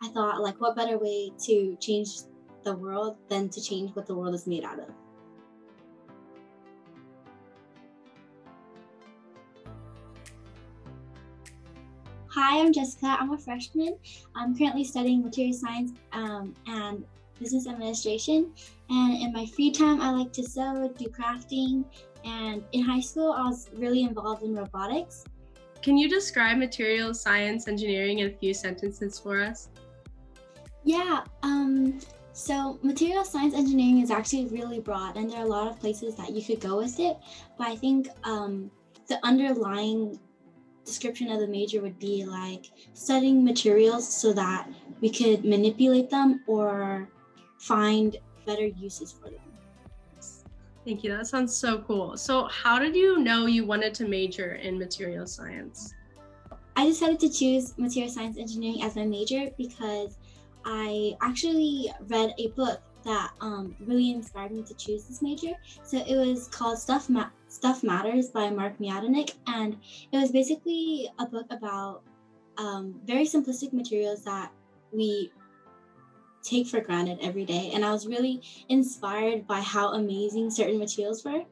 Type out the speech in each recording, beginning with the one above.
I thought, like, what better way to change the world than to change what the world is made out of? Hi, I'm Jessica. I'm a freshman. I'm currently studying material science um, and business administration. And in my free time, I like to sew, do crafting. And in high school, I was really involved in robotics. Can you describe material science engineering in a few sentences for us? Yeah, um, so material science engineering is actually really broad, and there are a lot of places that you could go with it. But I think um, the underlying description of the major would be like studying materials so that we could manipulate them or find better uses for them. Thank you. That sounds so cool. So, how did you know you wanted to major in material science? I decided to choose material science engineering as my major because I actually read a book that um, really inspired me to choose this major. So it was called Stuff Ma- Stuff Matters by Mark Miodownik, and it was basically a book about um, very simplistic materials that we take for granted every day. And I was really inspired by how amazing certain materials were.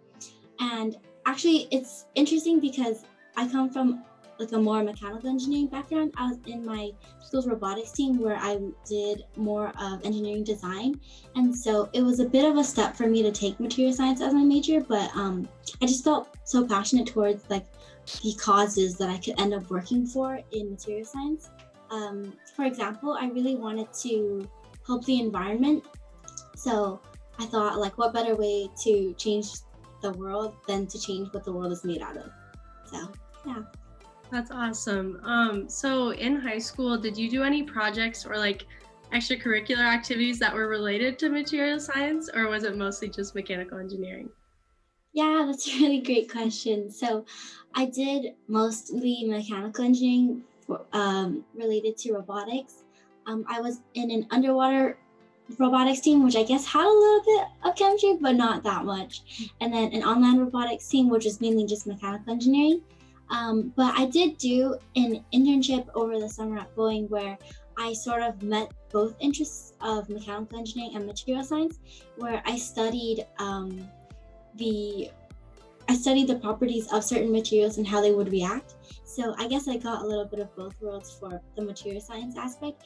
And actually, it's interesting because I come from like a more mechanical engineering background. I was in my school's robotics team where I did more of engineering design. And so it was a bit of a step for me to take material science as my major, but um, I just felt so passionate towards like the causes that I could end up working for in material science. Um, for example, I really wanted to help the environment. So I thought like what better way to change the world than to change what the world is made out of. So yeah. That's awesome. Um, so in high school, did you do any projects or like extracurricular activities that were related to material science, or was it mostly just mechanical engineering? Yeah, that's a really great question. So I did mostly mechanical engineering um, related to robotics. Um, I was in an underwater robotics team, which I guess had a little bit of chemistry, but not that much. And then an online robotics team, which is mainly just mechanical engineering. Um, but I did do an internship over the summer at Boeing where I sort of met both interests of mechanical engineering and material science, where I studied um, the I studied the properties of certain materials and how they would react. So I guess I got a little bit of both worlds for the material science aspect.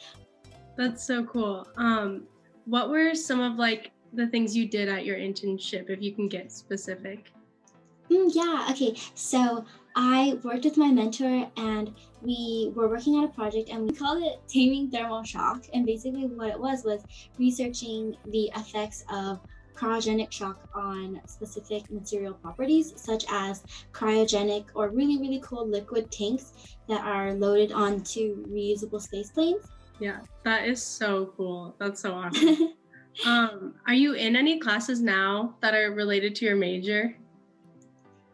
That's so cool. Um, what were some of like the things you did at your internship, if you can get specific? Mm, yeah. Okay. So I worked with my mentor and we were working on a project and we called it Taming Thermal Shock. And basically, what it was was researching the effects of cryogenic shock on specific material properties, such as cryogenic or really, really cold liquid tanks that are loaded onto reusable space planes. Yeah, that is so cool. That's so awesome. um, are you in any classes now that are related to your major?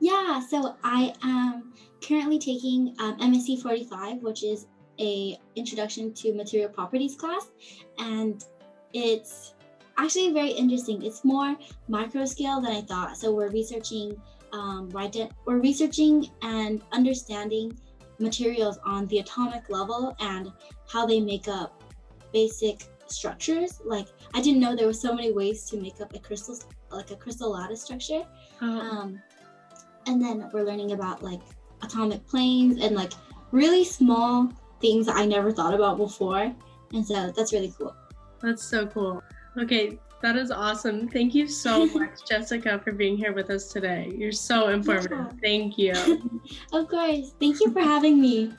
Yeah, so I am currently taking um, MSE 45, which is a introduction to material properties class, and it's actually very interesting. It's more micro scale than I thought. So we're researching, um, we're researching and understanding materials on the atomic level and how they make up basic structures. Like I didn't know there were so many ways to make up a crystal, like a crystal lattice structure. Oh. Um, and then we're learning about like atomic planes and like really small things that I never thought about before. And so that's really cool. That's so cool. Okay, that is awesome. Thank you so much, Jessica, for being here with us today. You're so informative. Yeah. Thank you. of course. Thank you for having me.